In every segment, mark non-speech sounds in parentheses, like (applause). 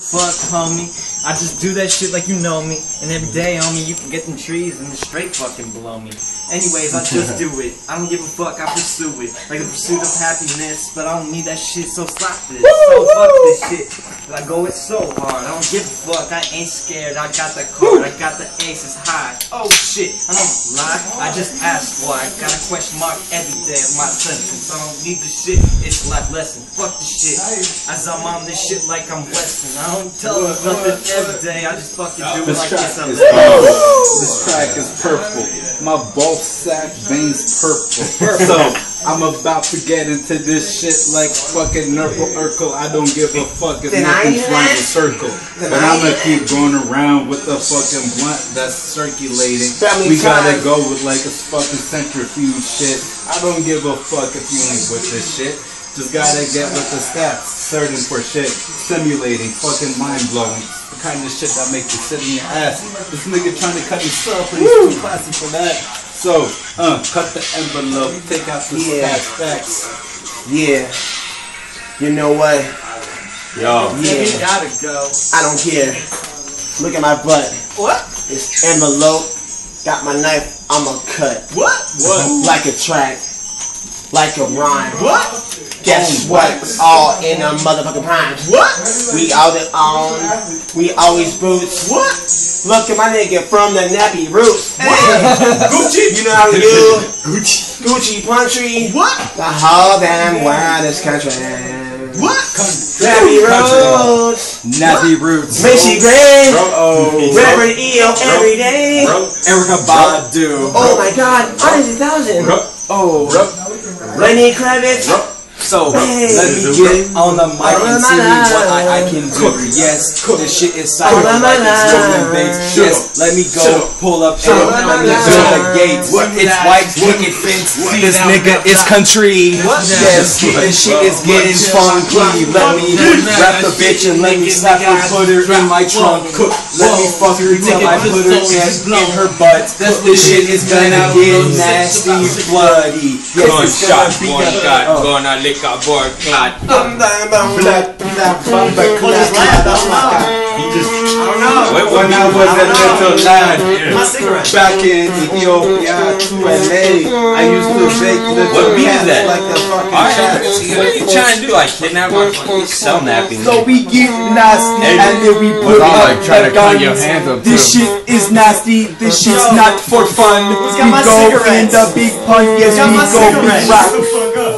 Fuck, homie. I just do that shit like you know me. And every day, homie, you can get them trees and straight fucking below me. Anyways, I just do it. I don't give a fuck, I pursue it. Like the pursuit of happiness. But I don't need that shit, so stop this. So fuck this shit. But I go it so hard. I don't give a fuck, I ain't scared. I got the card, I got the aces high. Oh shit, I don't lie. I just ask why. Got a question mark every day of my sentence. I don't need this shit, it's a life lesson. Fuck this shit. As I'm on this shit like I'm Weston. I don't tell them nothing every day. I just fucking do it This like track it's a is purple. This track is purple. My ball sack veins purple. So I'm about to get into this shit like fucking Nurple Urkel. I don't give a fuck if nothing's hear round that. the circle. Then But I I'ma keep going around with the fucking blunt that's circulating. We gotta go with like a fucking centrifuge shit. I don't give a fuck if you ain't with this shit. Just gotta get with the stats, searching for shit, stimulating, fucking mind blowing. The kind of shit that makes you sit in your ass. This nigga trying to cut himself and he's too classy for that. So, uh, cut the envelope, take out the Yeah. stats, facts. Yeah. You know what? Yo. You gotta go. I don't care. Look at my butt. What? It's envelope. Got my knife. I'ma cut. What? What? Like a track. Like a rhyme. What? Guess oh what? All in a motherfucking prime. What? We all the on. Um, we always boots. What? Look at my nigga from the nappy roots. What? Gucci. You know how we do? Gucci. Gucci Puntry. What? The whole damn world is country. What? Nappy roots. Nappy roots. Macy Gray. Oh, Reverend EO every day. Erykah Badu. Oh my god, Andre 3000. Oh. Lenny Kravitz. So, Hey. let me get on the mic and see what I, I can do. Yes, this shit is silent like it's rolling bass. Yes, let me go pull up and let me build the gates. It's white picket fence. This nigga is country. Yes, this shit is getting funky. Let me wrap the bitch and let me slap her, put her in my trunk. Let me fuck her till I put her in, in her butt. This shit is gonna get nasty, bloody. Yes, it's shot, gonna be one a- oh. gonna lick a board clot. Bum, bum, bum, blah, blah, bum, bum, blah, blah. Wait, When I was a little lad, My cigarette. back in Ethiopia to LA, I used to bake little What beat is that? like the fucking Alright, what are you trying to do? Like kidnap my fucking sell napping? So we get nasty Hey, and then we put all up like trying to cut your hands up, This too. shit is nasty. This shit's not for fun. We my go in the big pun. Yes, we go cigarettes? big rock.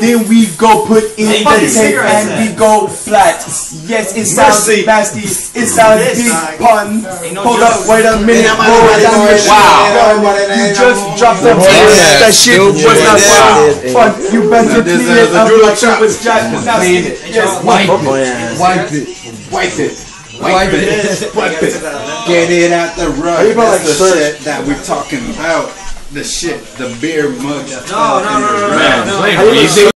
Then we go put in Hey, the fucking tape and at? we go flat. Yes, it sounds Mercy. nasty. It sounds This big guy. pun. no Hold up, wait a minute. Ain't Hold nobody down your bored. Wow. You just dropped the Wow. beat. Yeah, That shit still was not good. fun. Fun. You better clean it a up drill like shot. it was Jack Nasty. Yes, Wipe it. Wipe it. Wipe it. Wipe it. Wipe it. (laughs) Get it out the rug. you about That's like the shit that we're talking about. The shit, the beer mug. that's No, no, no, no, no, no. red. Man, easy.